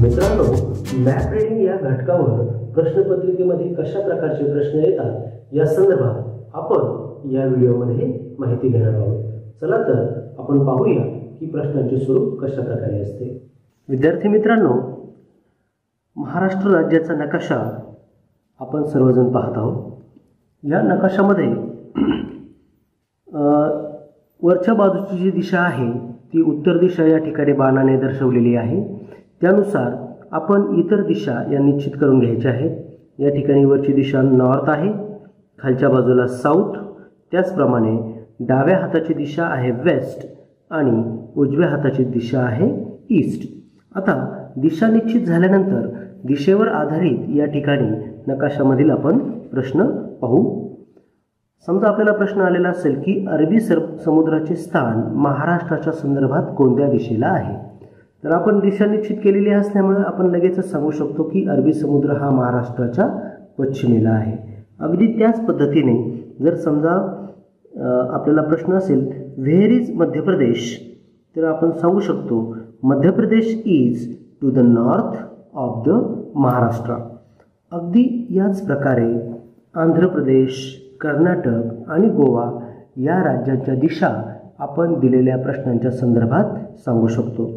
मित्रांनो map reading या घटकावर प्रश्नपत्रिकेमध्ये कशा प्रकारचे प्रश्न येतात या संदर्भात आपण या व्हिडिओमध्ये माहिती घेणार आहोत. चला तर आपण पाहूया की प्रश्नांचे स्वरूप कशा प्रकारे असते. विद्यार्थी मित्रांनो महाराष्ट्र राज्याचा नकाशा आपण सर्वजण पाहत आहोत. या नकाशामध्ये वरच्या बाजूची जी दिशा आहे ती उत्तर दिशा या ठिकाणी बाणाने दर्शवलेली आहे. त्यानुसार आपण इतर दिशा या निश्चित करून घ्यायच्या आहेत या ठिकाणी वरची दिशा नॉर्थ आहे खालच्या बाजूला साऊथ त्याचप्रमाणे डाव्या हाताची दिशा आहे वेस्ट आणि उजव्या हाताची दिशा आहे ईस्ट. आता दिशा निश्चित झाल्यानंतर दिशेवर आधारित या ठिकाणी नकाशामधील आपण प्रश्न पाहू. समजा आपल्याला प्रश्न आलेला असेल की अरबी सर समुद्राचे स्थान महाराष्ट्राच्या संदर्भात कोणत्या दिशेला आहे? तर आपण दिशा निश्चित केलेली असल्यामुळे आपण लगेचच सांगू शकतो की अरबी समुद्र हा महाराष्ट्राच्या पश्चिमेला आहे. अगदी त्याच पद्धतीने जर समजा आपल्याला प्रश्न असेल व्हेअर इज मध्य प्रदेश तर आपण सांगू शकतो Madhya Pradesh is to the north of the Maharashtra. अगदी याच प्रकारे आंध्र प्रदेश कर्नाटक आणि गोवा या राज्यांच्या दिशा आपण दिलेल्या प्रश्नांच्या संदर्भात सांगू शकतो.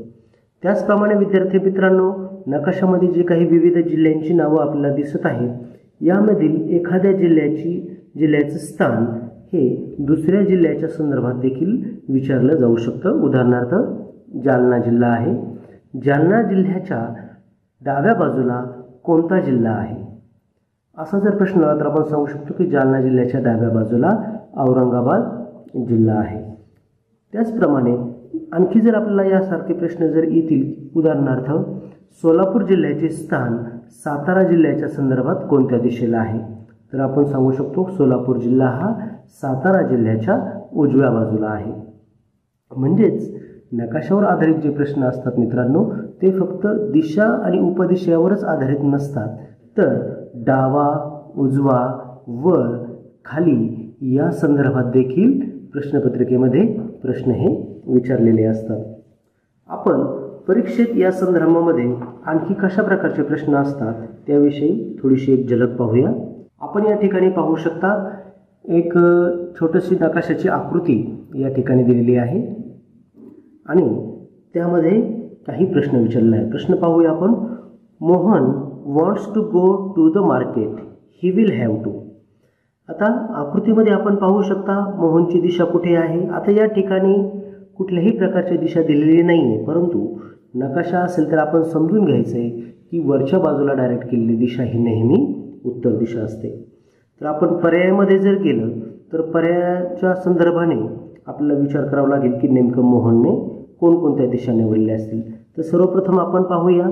त्याचप्रमाणे विद्यार्थी मित्रांनो नकाशामध्ये जे काही विविध जिल्ह्यांची नावं आपल्याला दिसत आहेत यामधील एखाद्या जिल्ह्याची जिल्ह्याचं स्थान हे दुसऱ्या जिल्ह्याच्या संदर्भात देखील विचारलं जाऊ शकतं. उदाहरणार्थ जालना जिल्हा आहे. जालना जिल्ह्याच्या डाव्या बाजूला कोणता जिल्हा आहे? असा जर प्रश्न आला तर आपण सांगू शकतो की जालना जिल्ह्याच्या डाव्या बाजूला औरंगाबाद जिल्हा आहे. त्याचप्रमाणे आणखी जर आपल्याला यासारखे प्रश्न जर येतील उदाहरणार्थ सोलापूर जिल्ह्याचे स्थान सातारा जिल्ह्याच्या संदर्भात कोणत्या दिशेला आहे? तर आपण सांगू शकतो सोलापूर जिल्हा हा सातारा जिल्ह्याच्या उजव्या बाजूला आहे. म्हणजेच नकाशावर आधारित जे प्रश्न असतात मित्रांनो ते फक्त दिशा आणि उपदिशेवरच आधारित नसतात. तर डावा उजवा वर खाली या संदर्भात देखील प्रश्नपत्रिकेमध्ये प्रश्न हे विचारलेले असतात. आपण परीक्षेत या संदर्भामध्ये आणखी कशा प्रकारचे प्रश्न असतात त्याविषयी थोडीशी एक झलक पाहूया. आपण या ठिकाणी पाहू शकता एक छोटीशी नकाशाची आकृती या ठिकाणी दिलेली आहे. आणि त्यामध्ये काही प्रश्न विचारले आहे प्रश्न पाहूया आपण. Mohan wants to go to the market he will have to आता आकृतीमध्ये आपण पाहू शकता मोहनची दिशा कुठे आहे? आता या ठिकाणी कुठल्याही प्रकारची दिशा दिलेली नाही आहे परंतु नकाशा असेल तर आपण समजून घ्यायचं आहे की वरच्या बाजूला डायरेक्ट केलेली दिशा ही नेहमी उत्तर दिशा असते. तर आपण पर्यायामध्ये जर गेलं तर पर्यायाच्या संदर्भाने आपल्याला विचार करावा लागेल की नेमकं मोहनने कोणकोणत्या दिशा निवडल्या असतील. तर सर्वप्रथम आपण पाहूया.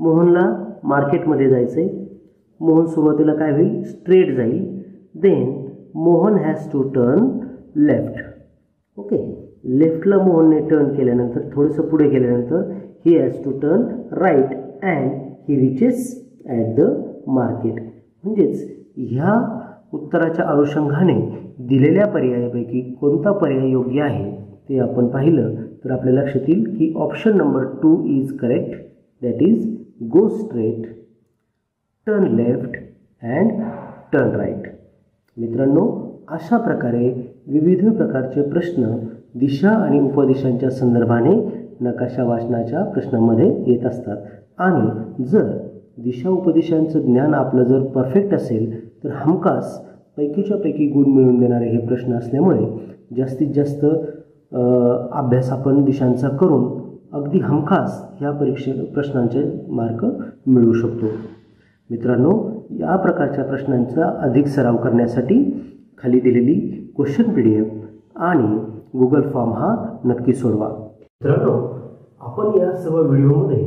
मोहनला मार्केटमध्ये जायचं आहे मोहन सुरुवातीला काय होईल? स्ट्रेट जाईल. Then Mohan has to turn left okay लेफ्टला मोहनने टर्न केल्यानंतर थोडंसं पुढे गेल्यानंतर he has to turn right and he reaches at the market म्हणजेच ह्या उत्तराच्या अनुषंगाने दिलेल्या पर्यायापैकी कोणता पर्याय योग्य आहे ते आपण पाहिलं. तर आपल्या लक्षात येईल की option number two is correct that is go straight turn left and turn right मित्रांनो अशा प्रकारे विविध प्रकारचे प्रश्न दिशा आणि उपदिशांच्या संदर्भाने नकाशा वाचनाच्या प्रश्नामध्ये येत असतात. आणि जर दिशा उपदिशांचं ज्ञान आपलं जर परफेक्ट असेल तर हमखास पैकीच्या पैकी गुण मिळवून देणारे हे प्रश्न असल्यामुळे जास्तीत जास्त अभ्यास आपण दिशांचा करून अगदी हमखास ह्या परीक्षे प्रश्नांचे मार्क मिळवू शकतो. मित्रांनो या प्रकारच्या प्रश्नांचा अधिक सराव करण्यासाठी खाली दिलेली क्वेश्चन पी डी एफ आणि गुगल फॉर्म हा नक्की सोडवा. मित्रांनो आपण या सर्व व्हिडिओमध्ये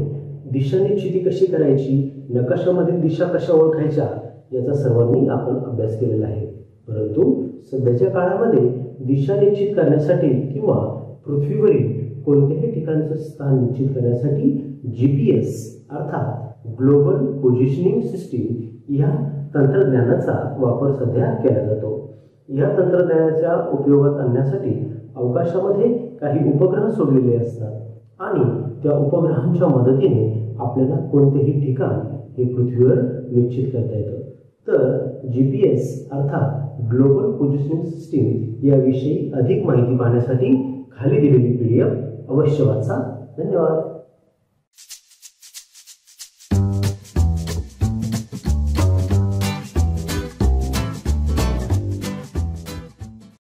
दिशानिश्चिती कशी करायची नकाशामधील दिशा कशा ओळखायच्या याचा सर्वांनी आपण अभ्यास केलेला आहे. परंतु सध्याच्या काळामध्ये दिशा निश्चित करण्यासाठी किंवा पृथ्वीवरील कोणत्याही ठिकाणचं स्थान निश्चित करण्यासाठी जी पी एस अर्थात ग्लोबल पोझिशनिंग सिस्टीम या तंत्रज्ञानाचा वापर सध्या केला जातो. या तंत्रज्ञानाच्या उपयोगात आणण्यासाठी अवकाशामध्ये काही उपग्रह सोडलेले असतात. आणि त्या उपग्रहांच्या मदतीने आपल्याला कोणतेही ठिकाण हे पृथ्वीवर निश्चित करता येतं. तर जी पी एस अर्थात ग्लोबल पोझिशनिंग सिस्टीम याविषयी अधिक माहिती पाहण्यासाठी खाली दिलेली पी डी एफ अवश्य वाचा. धन्यवाद.